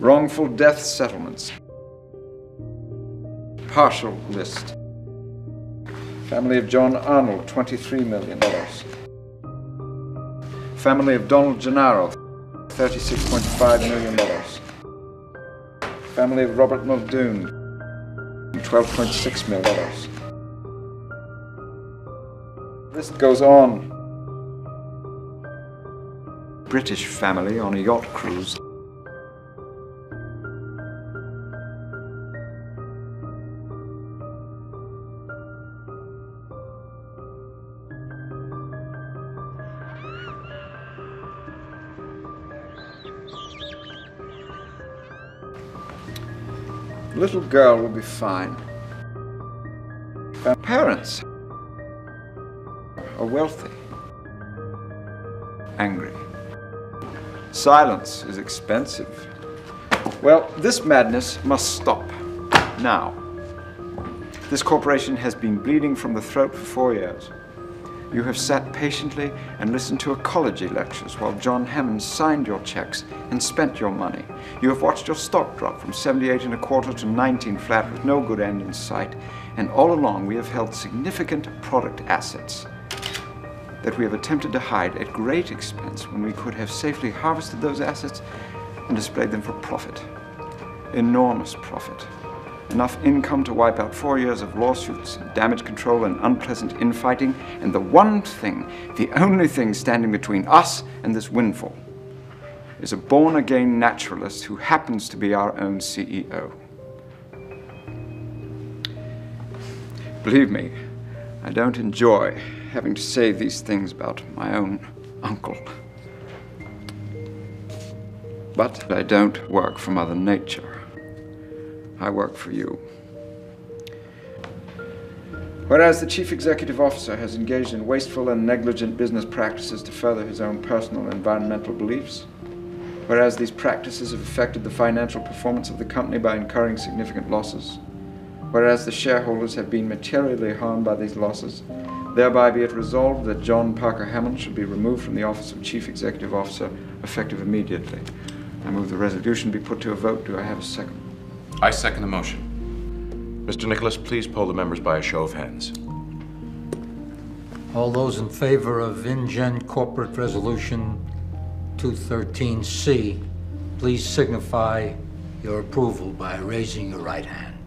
Wrongful death settlements. Partial list. Family of John Arnold, $23 million. Family of Donald Gennaro, $36.5 million. Family of Robert Muldoon, $12.6 million. List goes on. British family on a yacht cruise. Little girl will be fine. Her parents are wealthy, angry. Silence is expensive. Well, this madness must stop now. This corporation has been bleeding from the throat for four years. You have sat patiently and listened to ecology lectures while John Hammond signed your checks and spent your money. You have watched your stock drop from 78 and a quarter to 19 flat with no good end in sight. And all along we have held significant product assets that we have attempted to hide at great expense when we could have safely harvested those assets and displayed them for profit. Enormous profit. Enough income to wipe out four years of lawsuits, damage control, and unpleasant infighting, and the one thing, the only thing standing between us and this windfall is a born again naturalist who happens to be our own CEO. Believe me, I don't enjoy having to say these things about my own uncle. But I don't work for Mother Nature. I work for you. Whereas the Chief Executive Officer has engaged in wasteful and negligent business practices to further his own personal and environmental beliefs, whereas these practices have affected the financial performance of the company by incurring significant losses, whereas the shareholders have been materially harmed by these losses, thereby be it resolved that John Parker Hammond should be removed from the office of Chief Executive Officer effective immediately. I move the resolution be put to a vote. Do I have a second? I second the motion. Mr. Nicholas, please poll the members by a show of hands. All those in favor of InGen Corporate Resolution 213C, please signify your approval by raising your right hand.